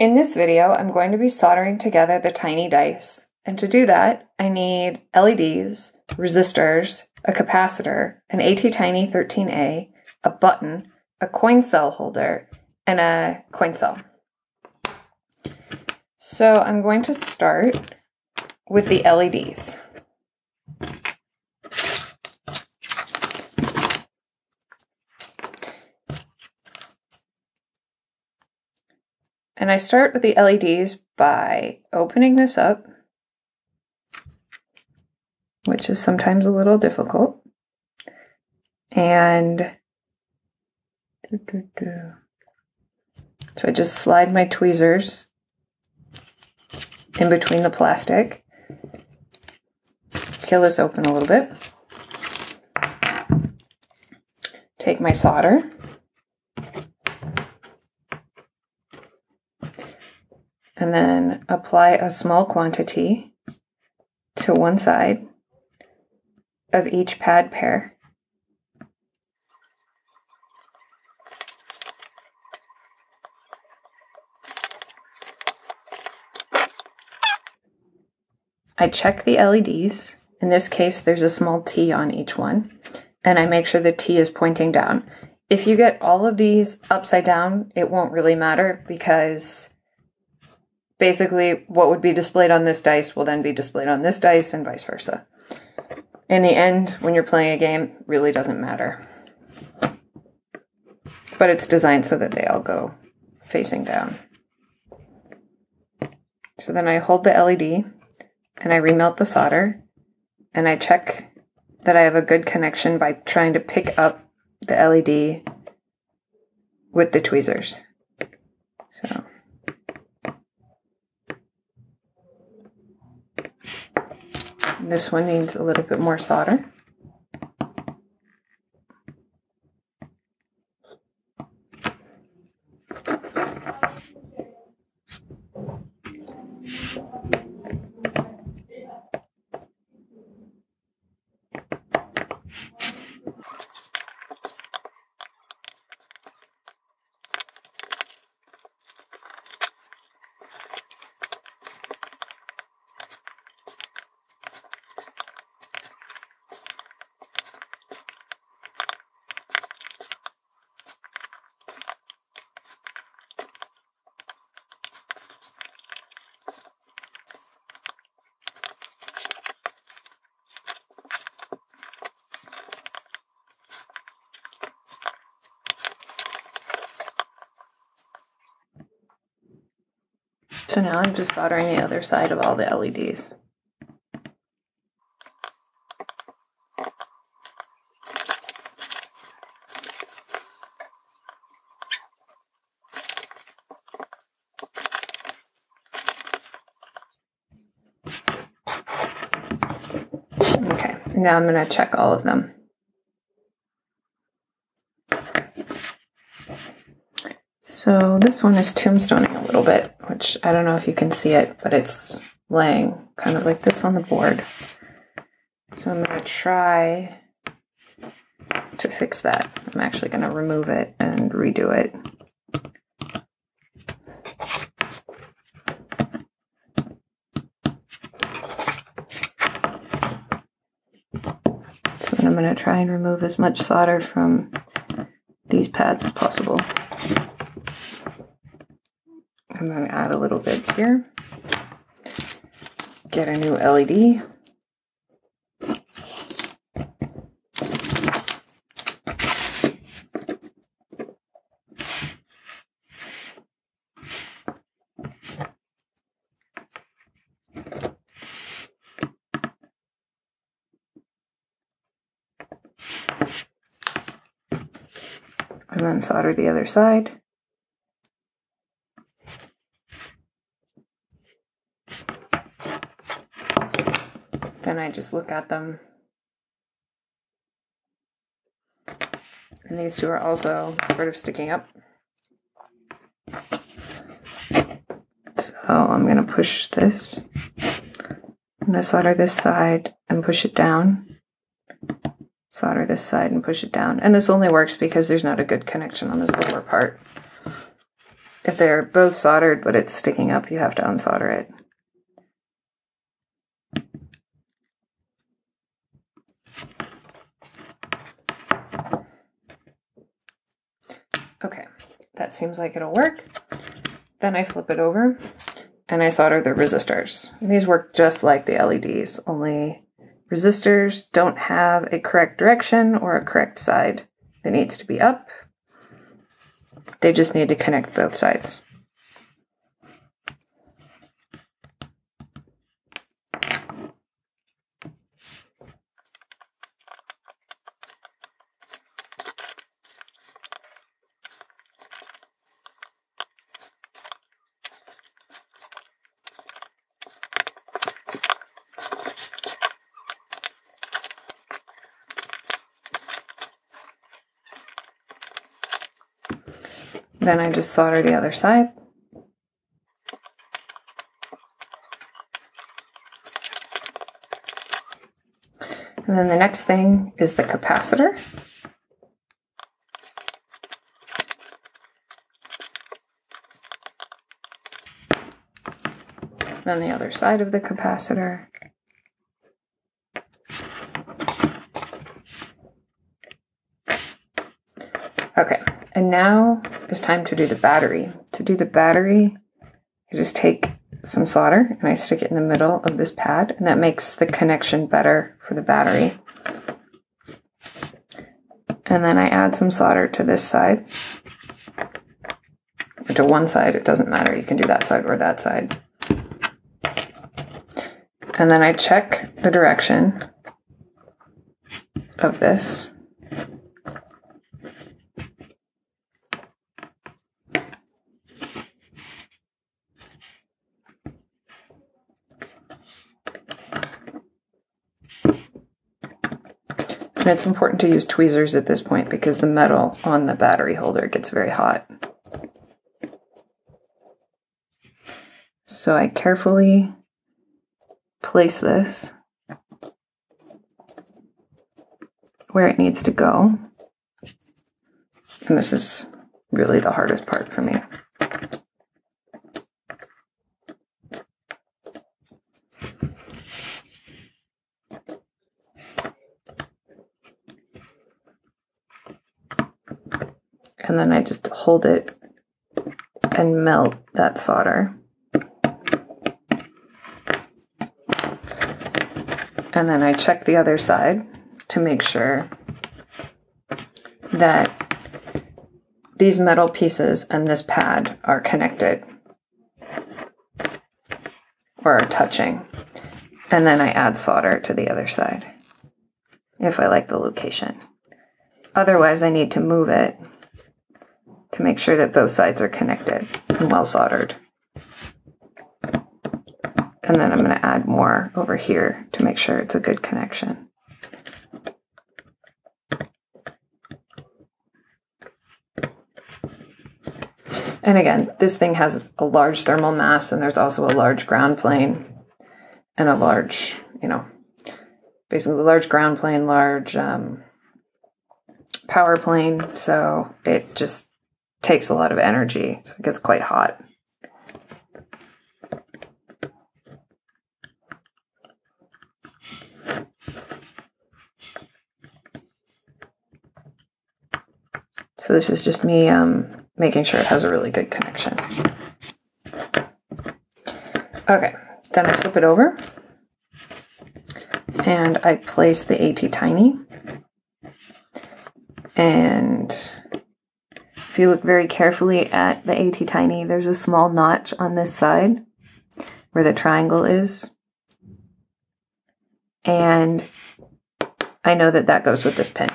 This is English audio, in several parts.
In this video, I'm going to be soldering together the tiny dice. And to do that, I need LEDs, resistors, a capacitor, an ATtiny 13A, a button, a coin cell holder, and a coin cell. So I'm going to start with the LEDs. And I start with the LEDs by opening this up, which is sometimes a little difficult. And so I just slide my tweezers in between the plastic. Peel this open a little bit. Take my solder. and then apply a small quantity to one side of each pad pair. I check the LEDs. In this case, there's a small T on each one, and I make sure the T is pointing down. If you get all of these upside down, it won't really matter because basically what would be displayed on this dice will then be displayed on this dice and vice versa. In the end, when you're playing a game, really doesn't matter. But it's designed so that they all go facing down. So then I hold the LED and I remelt the solder and I check that I have a good connection by trying to pick up the LED with the tweezers. So This one needs a little bit more solder. So now I'm just soldering the other side of all the LEDs. Okay, now I'm going to check all of them. So this one is tombstoning a little bit, which I don't know if you can see it, but it's laying kind of like this on the board. So I'm going to try to fix that. I'm actually going to remove it and redo it. So then I'm going to try and remove as much solder from these pads as possible and then add a little bit here. Get a new LED. and then solder the other side. Then I just look at them. And these two are also sort of sticking up. So I'm going to push this. I'm going to solder this side and push it down. Solder this side and push it down. And this only works because there's not a good connection on this lower part. if they're both soldered but it's sticking up, you have to unsolder it. Okay, that seems like it'll work. Then I flip it over and I solder the resistors. These work just like the LEDs, only resistors don't have a correct direction or a correct side that needs to be up. They just need to connect both sides. Then I just solder the other side. And then the next thing is the capacitor. Then the other side of the capacitor. Okay, and now it's time to do the battery. To do the battery, I just take some solder and I stick it in the middle of this pad, and that makes the connection better for the battery. And then I add some solder to this side. Or to one side, it doesn't matter. You can do that side or that side. And then I check the direction of this. And it's important to use tweezers at this point because the metal on the battery holder gets very hot. So I carefully place this where it needs to go. And this is really the hardest part for me. And then I just hold it and melt that solder. And then I check the other side to make sure that these metal pieces and this pad are connected or are touching. And then I add solder to the other side if I like the location. Otherwise, I need to move it to make sure that both sides are connected and well soldered. And then I'm going to add more over here to make sure it's a good connection. And again, this thing has a large thermal mass and there's also a large ground plane and a large, you know, basically large ground plane, large um, power plane. So it just takes a lot of energy, so it gets quite hot. So this is just me um, making sure it has a really good connection. Okay, then I flip it over and I place the ATtiny and you look very carefully at the ATtiny, there's a small notch on this side where the triangle is. And I know that that goes with this pin.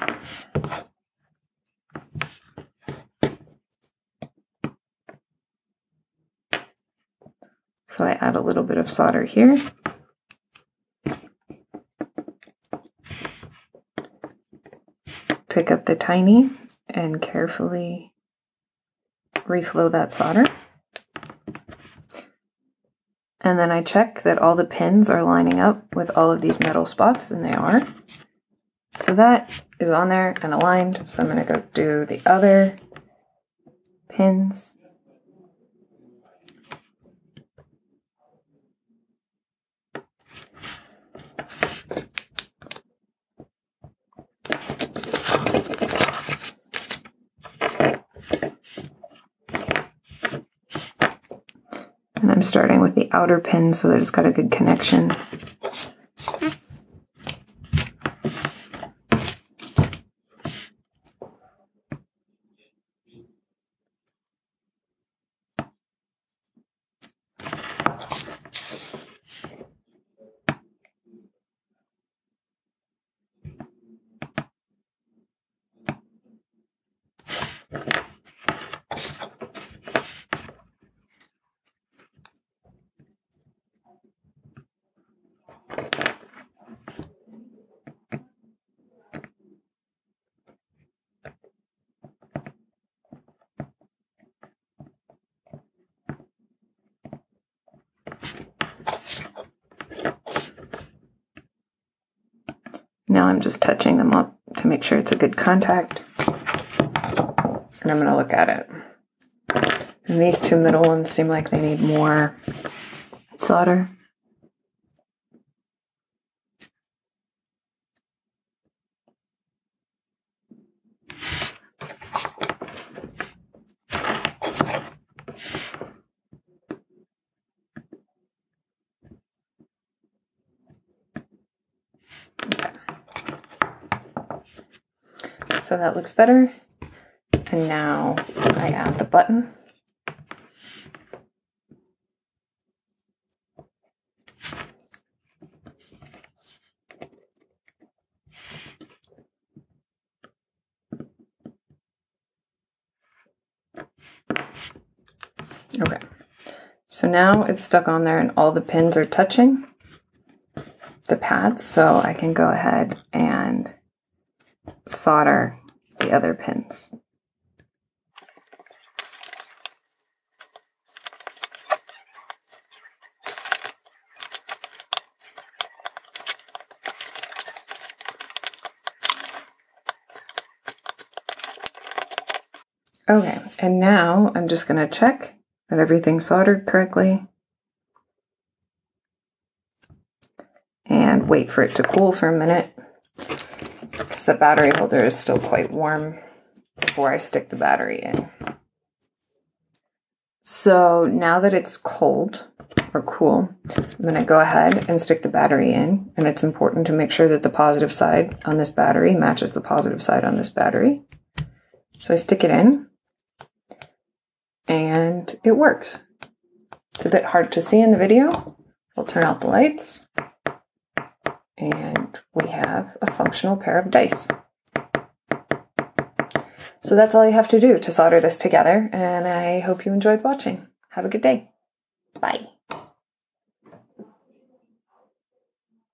So I add a little bit of solder here. Pick up the tiny and carefully reflow that solder. And then I check that all the pins are lining up with all of these metal spots, and they are. So that is on there and aligned. So I'm going to go do the other pins. Starting with the outer pin so that it's got a good connection. Now I'm just touching them up to make sure it's a good contact. And I'm going to look at it. And these two middle ones seem like they need more solder. So that looks better. And now I add the button. Okay, so now it's stuck on there and all the pins are touching the pads, so I can go ahead and solder the other pins. Okay, and now I'm just going to check that everything's soldered correctly. And wait for it to cool for a minute because the battery holder is still quite warm before I stick the battery in. So now that it's cold or cool, I'm going to go ahead and stick the battery in. And it's important to make sure that the positive side on this battery matches the positive side on this battery. So I stick it in and it works. It's a bit hard to see in the video. I'll turn out the lights and we have a functional pair of dice. So that's all you have to do to solder this together, and I hope you enjoyed watching. Have a good day. Bye.